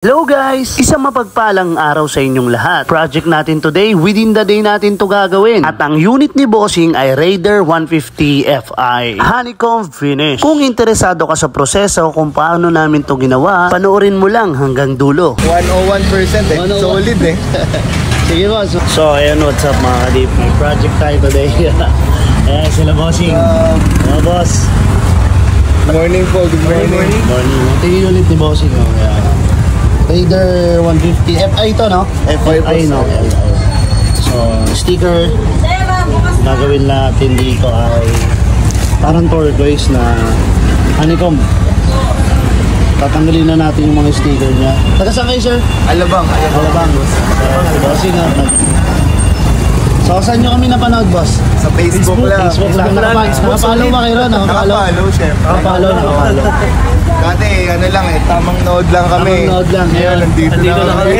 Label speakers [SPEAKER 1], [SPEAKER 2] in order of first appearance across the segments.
[SPEAKER 1] Hello guys! Isang mapagpalang araw sa inyong lahat. Project natin today, within the day natin to gagawin. At ang unit ni Bossing ay Raider 150 Fi. Honeycomb finish. Kung interesado ka sa proseso kung paano namin to ginawa, panoorin mo lang hanggang dulo.
[SPEAKER 2] 101% eh.
[SPEAKER 1] 101.
[SPEAKER 2] Solid eh.
[SPEAKER 1] Sige boss. So ayan, what's up mga kadip? May project tayo today. ayan sila Bossing.
[SPEAKER 2] Um,
[SPEAKER 1] Mga boss.
[SPEAKER 2] morning po, good morning.
[SPEAKER 1] Morning. Ito yung unit ni Bossing. Oh. Ayan. Raider 150 Fi ito no?
[SPEAKER 2] FI
[SPEAKER 1] Fi no? So, sticker gagawin natin dito ay parang turquoise na honeycomb. Tatanggalin na natin yung mga sticker niya. Taga saan kayo, sir?
[SPEAKER 2] Alabang, alabang.
[SPEAKER 1] Alabang. So, bossing nga. So, saan nyo kami napanood, boss?
[SPEAKER 2] Sa Facebook, lang.
[SPEAKER 1] Facebook lang. Nakapa- Nakapalo ba kayo? Nakapalo?
[SPEAKER 2] Nakapalo, chef.
[SPEAKER 1] Nakapalo, nakapalo.
[SPEAKER 2] Dati, ano lang eh, tamang nood lang kami.
[SPEAKER 1] Tamang nood lang.
[SPEAKER 2] Ngayon, nandito, na kami.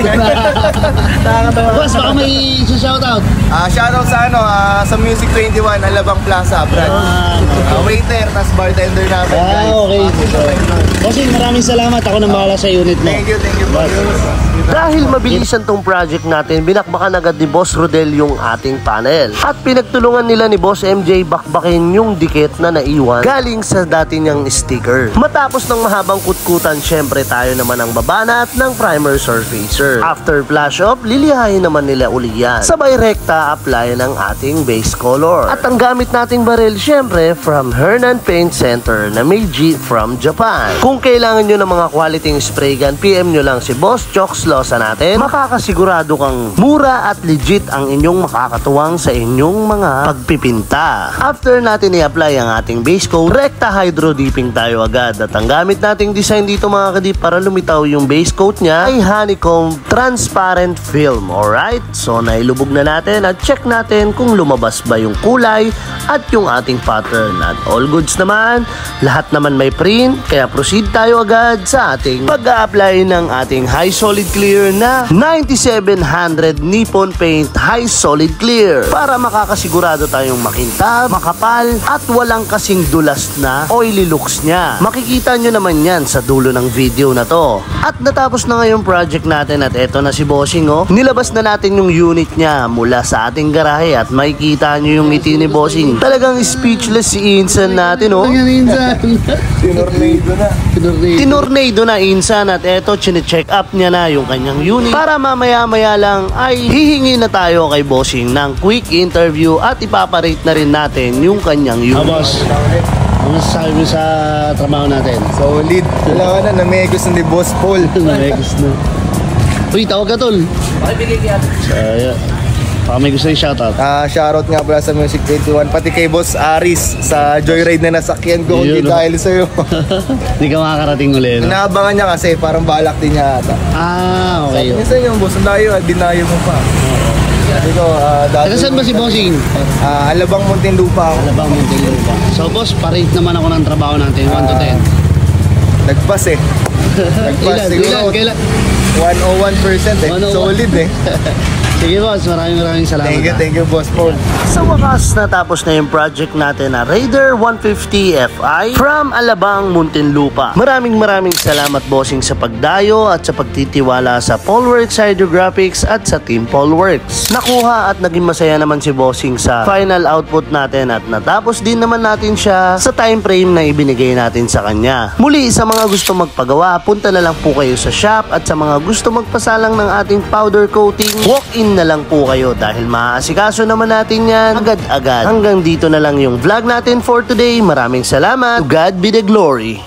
[SPEAKER 1] Nakakatawa. Boss, baka may shoutout.
[SPEAKER 2] Ah, shoutout sa ano, ah, sa Music 21, Alabang Plaza, branch.
[SPEAKER 1] Ah,
[SPEAKER 2] Ah, waiter, tas bartender namin,
[SPEAKER 1] Ah,
[SPEAKER 2] guys.
[SPEAKER 1] okay. Bossing, maraming salamat. Ako nang bahala sa unit mo.
[SPEAKER 2] Thank you, thank you. boss.
[SPEAKER 3] Dahil mabilisan tong project natin, binakbakan agad ni Boss Rodel yung ating panel. At pinagtulungan nila ni Boss MJ bakbakin yung dikit na naiwan galing sa dati niyang sticker. Matapos ng mahabang kutkutan, syempre tayo naman ang babanat ng primer surfacer. After flash off, lilihayin naman nila uli yan. Sabay rekta apply ng ating base color. At ang gamit nating baril, syempre, from Hernan Paint Center na G from Japan. Kung kailangan nyo ng mga quality spray gun, PM nyo lang si Boss Chokes Losa natin. Makakasigurado kang mura at legit ang inyong makakatuwang sa inyong mga pagpipinta. After natin i-apply ang ating base coat, rekta hydro dipping tayo agad. At ang gamit nating design dito mga kadip para lumitaw yung base coat niya ay honeycomb transparent film. Alright? So nailubog na natin at check natin kung lumabas ba yung kulay at yung ating pattern. At all goods naman, lahat naman may print, kaya proceed tayo agad sa ating pag-a-apply ng ating high solid clear na 9700 Nippon Paint High Solid Clear para makakasigurado tayong makintab, makapal at walang kasing dulas na oily looks niya. Makikita nyo naman yan sa dulo ng video na to. At natapos na ngayong project natin at eto na si Bossing oh. Nilabas na natin yung unit niya mula sa ating garahe at makikita nyo yung ngiti ni Bossing. Talagang speechless si Insan natin oh.
[SPEAKER 2] Tinornado na.
[SPEAKER 3] Tinornado na insan at eto chine-check up niya na yung kanyang unit para mamaya-maya lang ay hihingi na tayo kay Bossing ng quick interview at ipaparate na rin natin yung kanyang
[SPEAKER 1] Ah,
[SPEAKER 3] unit.
[SPEAKER 1] boss. Ano masasabi mo sa trabaho natin?
[SPEAKER 2] Solid. Kailangan na, namegos na ni Boss Paul.
[SPEAKER 1] Next na. Uy, tawag ka tol. So, yeah. Baka may gusto yung shoutout.
[SPEAKER 2] Ah, shoutout nga pala sa Music 21 pati kay Boss Aris sa joyride na nasakyan ko hindi
[SPEAKER 1] Yun, no?
[SPEAKER 2] dahil sa iyo.
[SPEAKER 1] Hindi ka makakarating uli, no?
[SPEAKER 2] Inaabangan niya kasi parang balak din niya ata.
[SPEAKER 1] Ah, okay.
[SPEAKER 2] Minsan yung boss, ang layo at dinayo mo pa. Sabi ko, ah, dati.
[SPEAKER 1] Taga saan ba si Bossing?
[SPEAKER 2] Ah, Alabang Muntinlupa ako.
[SPEAKER 1] Alabang Muntinlupa. So, boss, parate naman ako ng trabaho natin, 1 to 10.
[SPEAKER 2] Nagpas eh. Nagpas
[SPEAKER 1] Ilan,
[SPEAKER 2] siguro.
[SPEAKER 1] ilan, kailan?
[SPEAKER 2] 101% eh.
[SPEAKER 1] 101.
[SPEAKER 2] Solid eh.
[SPEAKER 1] Sige, boss, maraming maraming salamat.
[SPEAKER 2] thank you,
[SPEAKER 1] ah.
[SPEAKER 2] thank you boss Paul.
[SPEAKER 3] Sa wakas, natapos na yung project natin na Raider 150 Fi from Alabang, Muntinlupa. Maraming maraming salamat bossing sa pagdayo at sa pagtitiwala sa Polworks Hydrographics at sa Team Polworks. Nakuha at naging masaya naman si bossing sa final output natin at natapos din naman natin siya sa time frame na ibinigay natin sa kanya. Muli, sa mga gusto magpagawa, punta na lang po kayo sa shop at sa mga gusto magpasalang ng ating powder coating, walk-in na lang po kayo dahil maaasikaso naman natin yan agad-agad. Hanggang dito na lang yung vlog natin for today. Maraming salamat. To God be the glory.